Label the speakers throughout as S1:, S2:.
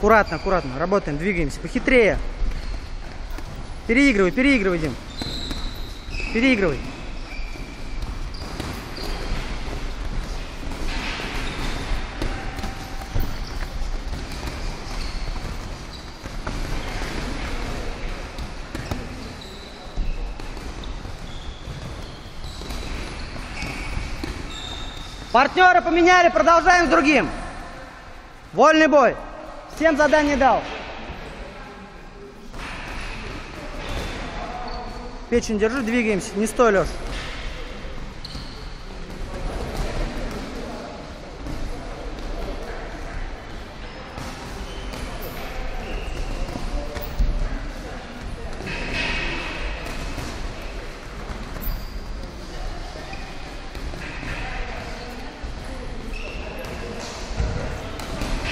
S1: Аккуратно, аккуратно. Работаем, двигаемся. Похитрее. Переигрывай, переигрывай, Дим. Переигрывай. Партнеры поменяли, продолжаем с другим. Вольный бой. Всем задание дал. Печень держи, двигаемся. Не стой, Леш.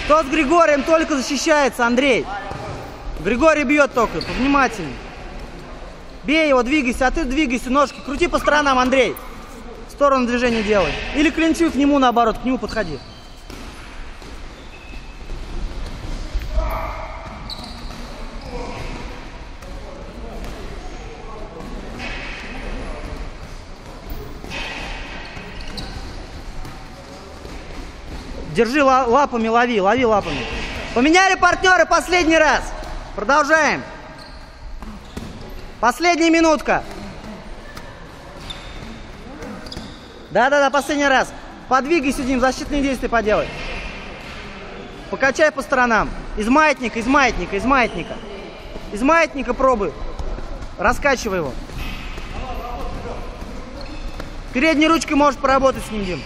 S1: Кто с Григорием только защищается, Андрей. Григорий бьет только, повнимательней. Бей его, двигайся, а ты двигайся, ножки, крути по сторонам, Андрей. В сторону движения делай. Или клинчуй к нему, наоборот, к нему подходи. Держи ла- лапами, лови, лови лапами. Поменяли партнеры последний раз. Продолжаем. Последняя минутка. Да-да-да, последний раз. Подвигайся, Дим, защитные действия поделай. Покачай по сторонам. Из маятника, из маятника, из маятника. Из маятника пробуй. Раскачивай его. Передней ручкой можешь поработать с ним, Дим.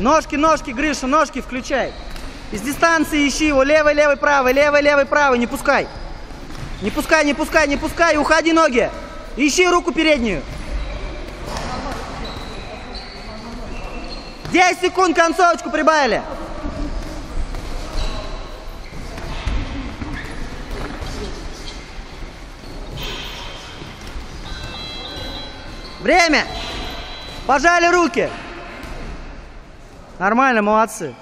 S1: Ножки, ножки, Гриша, ножки включай. Из дистанции ищи его. Левый, левый, правый, левый, левый, правый. Не пускай. Не пускай, не пускай, не пускай. Уходи ноги. Ищи руку переднюю. 10 секунд, концовочку прибавили. Время. Пожали руки. Нормально, молодцы.